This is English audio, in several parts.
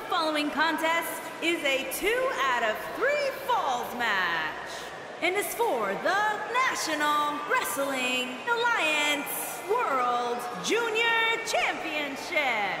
The following contest is a two out of three falls match. And is for the National Wrestling Alliance World Junior Championship.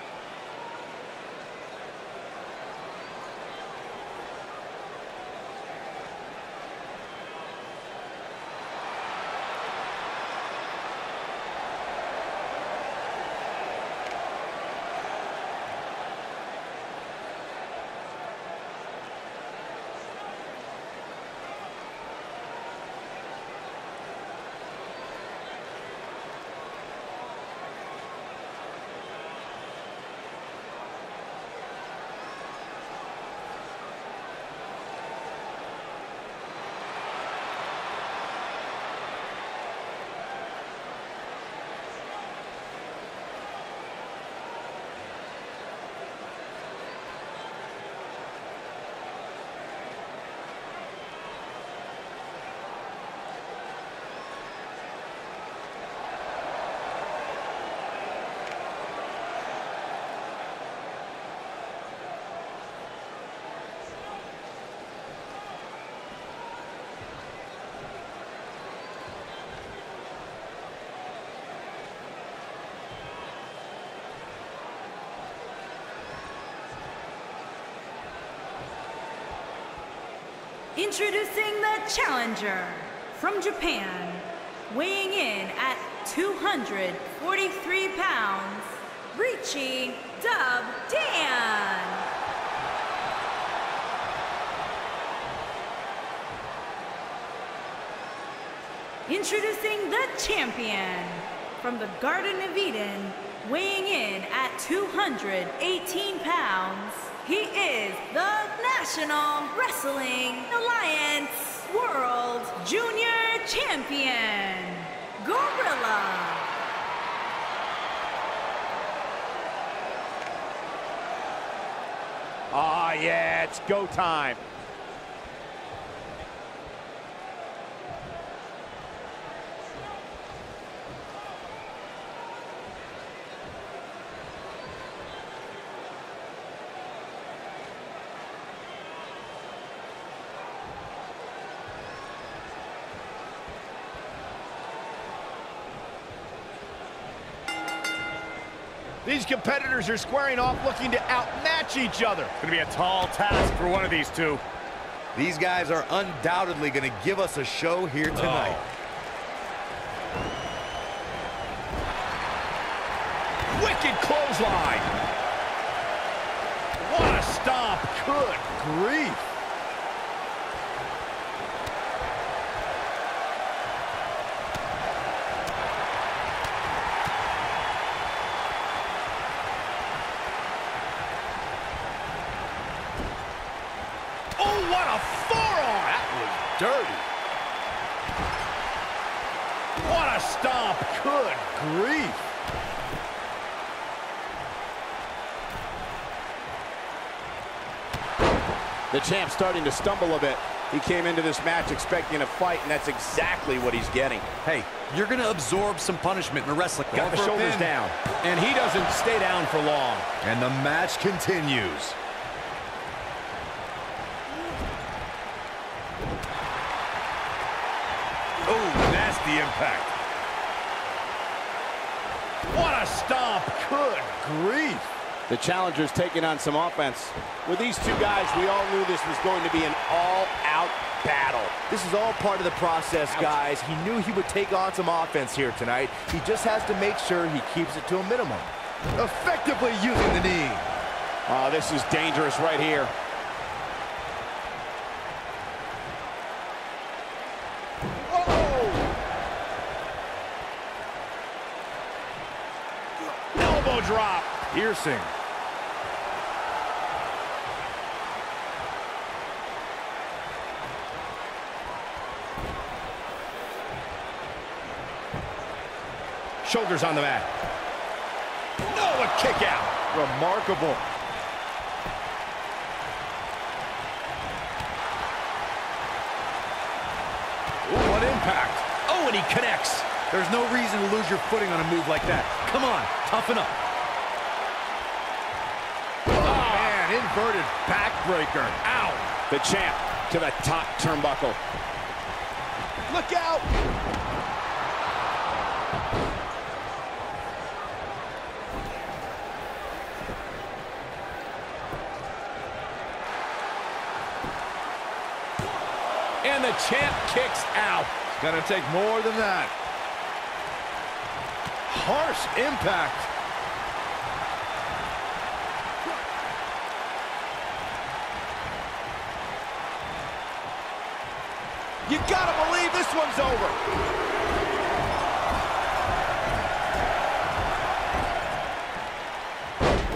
Introducing the challenger from Japan, weighing in at 243 pounds, Richie Dub Dan. Introducing the champion from the Garden of Eden, weighing in at 218 pounds, he is the National Wrestling Alliance World Junior Champion, Gorilla. Ah, yeah, it's go time. These competitors are squaring off looking to outmatch each other. It's going to be a tall task for one of these two. These guys are undoubtedly going to give us a show here oh. tonight. Oh. Wicked clothesline. What a stomp. Good grief. Oh, what a forearm! That was dirty. What a stomp! Good grief. The champ starting to stumble a bit. He came into this match expecting a fight, and that's exactly what he's getting. Hey, you're going to absorb some punishment in a wrestling. Got the Go for shoulders down. And he doesn't stay down for long. And the match continues. Oh, nasty impact. What a stomp! Good grief. The challenger's taking on some offense. With these two guys, we all knew this was going to be an all-out battle. This is all part of the process, guys. He knew he would take on some offense here tonight. He just has to make sure he keeps it to a minimum. Effectively using the knee. Oh, this is dangerous right here. Elbow drop. Piercing. Shoulders on the mat. No, a kick out. Remarkable. Ooh, what impact. Oh, and he connects. There's no reason to lose your footing on a move like that. Come on, toughen up. Oh, man, inverted backbreaker. Ow. The champ to the top turnbuckle. Look out. And the champ kicks out. It's Gonna take more than that. Harsh impact. You gotta believe this one's over.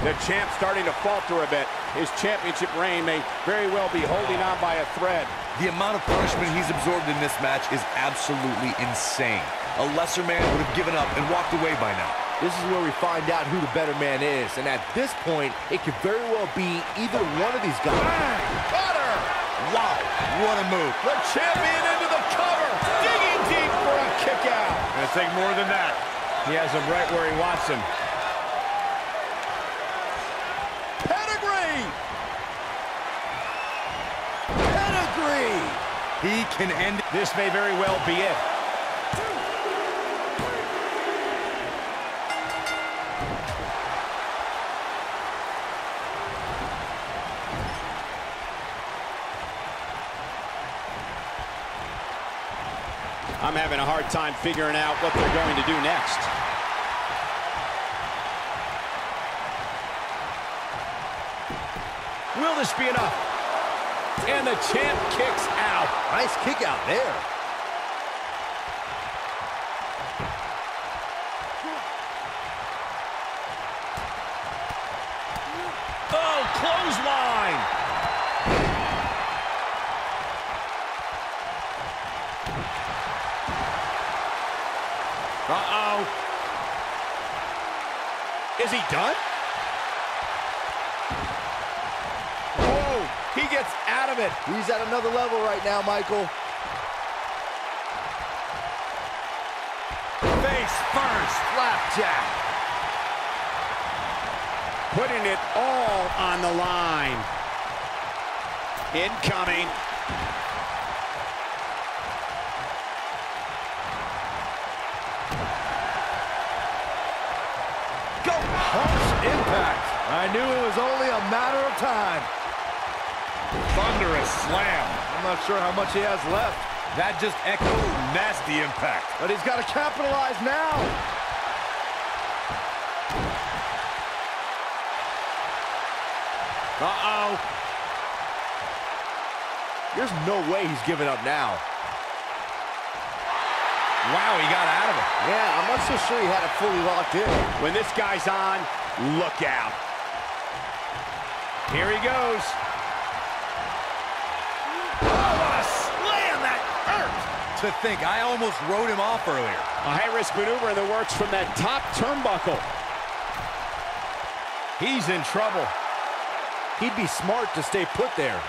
The champ starting to falter a bit. His championship reign may very well be holding on by a thread. The amount of punishment he's absorbed in this match is absolutely insane. A lesser man would have given up and walked away by now. This is where we find out who the better man is. And at this point, it could very well be either one of these guys. Cutter. Wow, what a move. The champion into the cover. Digging deep for a kick out. Gonna take more than that. He has him right where he wants him. Pedigree. He can end it. This may very well be it. I'm having a hard time figuring out what they're going to do next. Will this be enough? And the champ kicks out. Nice kick out there. Oh, clothesline. Uh-oh. Is he done? He gets out of it. He's at another level right now, Michael. Face first. Flapjack. Putting it all on the line. Incoming. Go. Harsh impact. I knew it was only a matter of time. Thunderous slam. I'm not sure how much he has left, That just echoed nasty impact. but he's got to capitalize now. Uh-oh. There's no way he's giving up now. Wow, he got out of it. Yeah, I'm not so sure he had it fully locked in. When this guy's on, look out. Here he goes. To think, I almost wrote him off earlier. A high-risk maneuver in the works from that top turnbuckle. He's in trouble. He'd be smart to stay put there.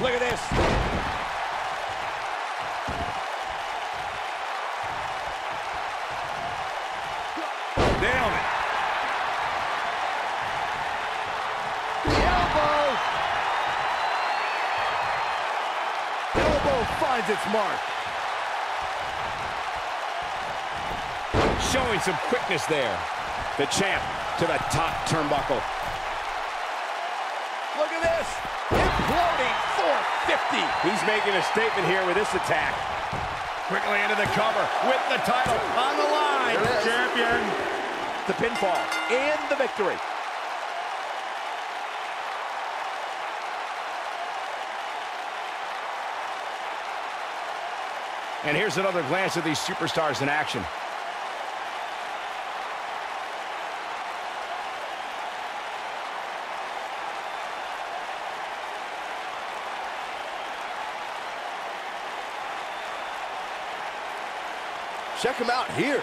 Look at this. Nailed it. Finds its mark. Showing some quickness there. The champ to the top turnbuckle. Look at this. Imploding 450. He's making a statement here with this attack. Quickly into the cover with the title on the line. Champion. The pinfall and the victory. And here's another glance at these superstars in action. Check him out here.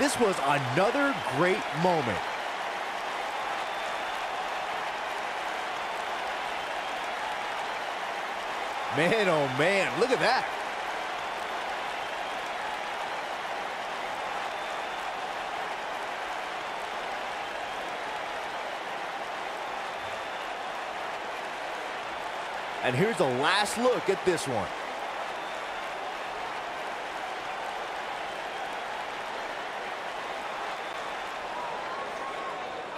This was another great moment. Man, oh man, look at that. And here's a last look at this one.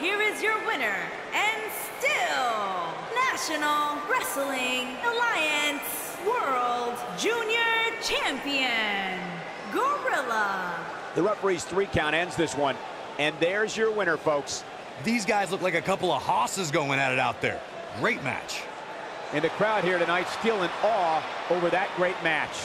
Here is your winner, and still National Wrestling Alliance World Junior Champion, Gorilla. The referee's three count ends this one. And there's your winner, folks. These guys look like a couple of hosses going at it out there. Great match. And the crowd here tonight still in awe over that great match.